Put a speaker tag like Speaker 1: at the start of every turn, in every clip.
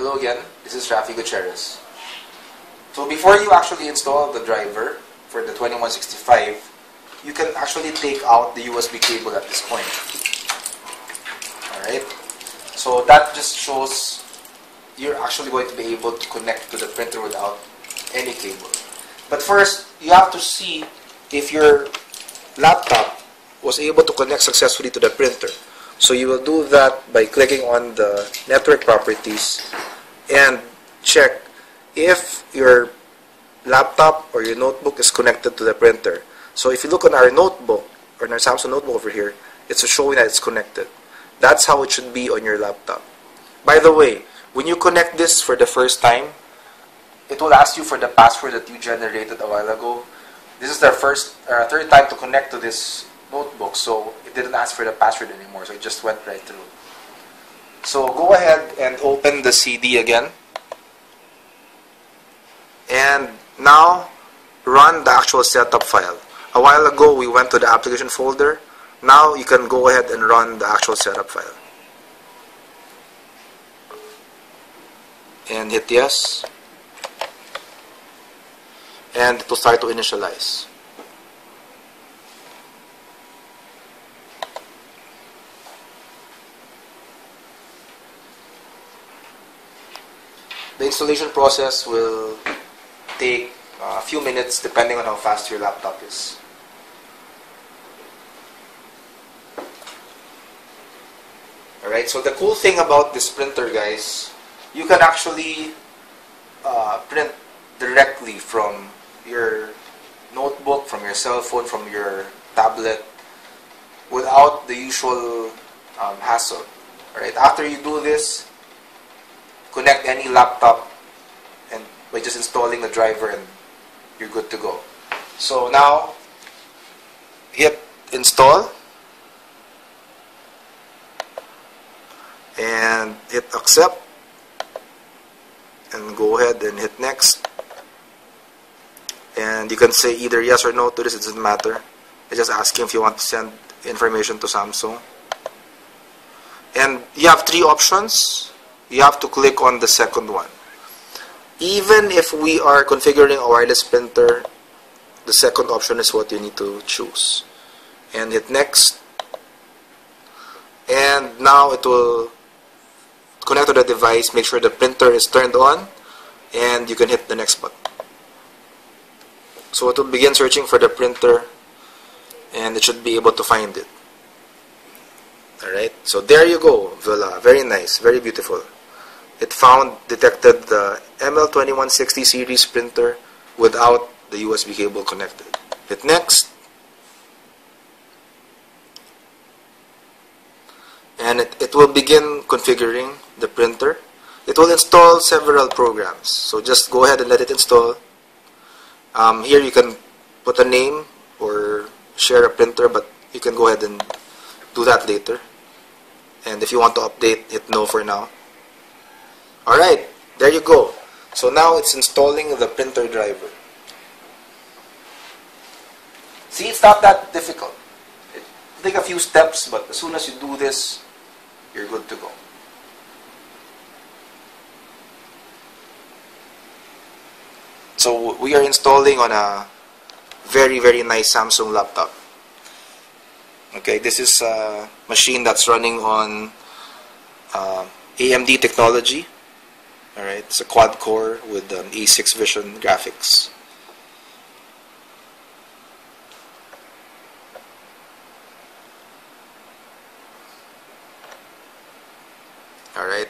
Speaker 1: Hello again, this is Rafi Gutierrez. So before you actually install the driver for the 2165, you can actually take out the USB cable at this point. Alright, so that just shows you're actually going to be able to connect to the printer without any cable. But first, you have to see if your laptop was able to connect successfully to the printer. So you will do that by clicking on the network properties and check if your laptop or your notebook is connected to the printer. So if you look on our notebook or on our Samsung notebook over here, it's showing that it's connected. That's how it should be on your laptop. By the way, when you connect this for the first time, it will ask you for the password that you generated a while ago. This is the first, uh, third time to connect to this notebook, so it didn't ask for the password anymore, so it just went right through. So go ahead and open the CD again. And now run the actual setup file. A while ago we went to the application folder. Now you can go ahead and run the actual setup file. And hit yes. And it will start to initialize. The installation process will take a few minutes depending on how fast your laptop is. Alright, so the cool thing about this printer guys, you can actually uh, print directly from your notebook, from your cell phone, from your tablet without the usual um, hassle. Alright, after you do this, connect any laptop and by just installing the driver and you're good to go. So now hit install. And hit accept. And go ahead and hit next. And you can say either yes or no to this it doesn't matter. It's just asking if you want to send information to Samsung. And you have three options you have to click on the second one. Even if we are configuring a wireless printer, the second option is what you need to choose. And hit next. And now it will connect to the device, make sure the printer is turned on, and you can hit the next button. So it will begin searching for the printer, and it should be able to find it. Alright, so there you go, Voila, very nice, very beautiful it found detected the ML2160 series printer without the USB cable connected. Hit next. And it, it will begin configuring the printer. It will install several programs. So just go ahead and let it install. Um, here you can put a name or share a printer, but you can go ahead and do that later. And if you want to update, hit no for now. Alright, there you go. So now it's installing the printer driver. See, it's not that difficult. It take a few steps, but as soon as you do this, you're good to go. So we are installing on a very, very nice Samsung laptop. Okay, this is a machine that's running on uh, AMD technology. Alright, it's a quad core with um, A6 Vision graphics. Alright,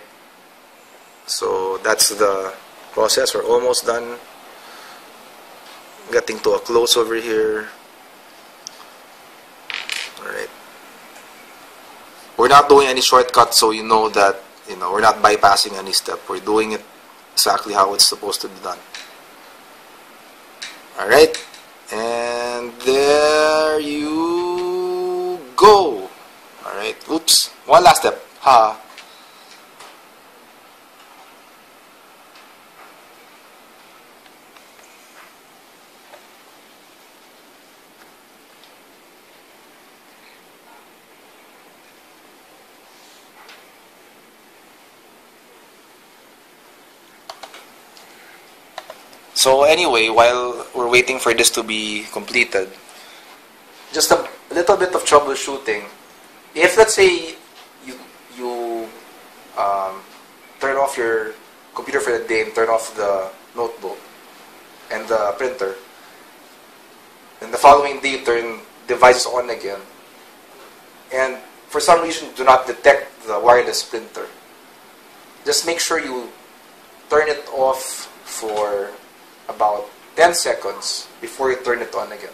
Speaker 1: so that's the process. We're almost done. Getting to a close over here. Alright. We're not doing any shortcuts so you know that you know, we're not bypassing any step. We're doing it exactly how it's supposed to be done. Alright? And there you go. Alright, oops. One last step. Ha. So anyway, while we're waiting for this to be completed, just a little bit of troubleshooting. If let's say you you um, turn off your computer for the day and turn off the notebook and the printer, and the following day turn devices on again, and for some reason do not detect the wireless printer, just make sure you turn it off for about 10 seconds before you turn it on again.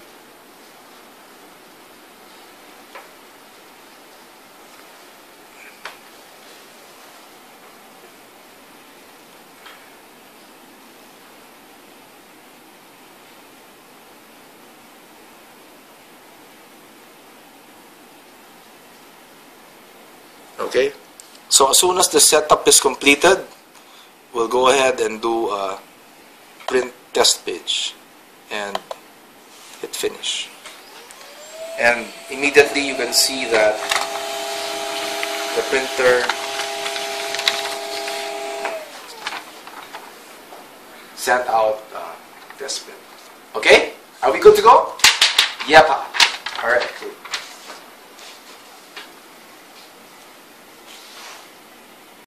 Speaker 1: Okay, so as soon as the setup is completed, we'll go ahead and do a print test page and hit finish. And immediately you can see that the printer sent out uh, test print. Okay? Are we good to go? Yep. Alright,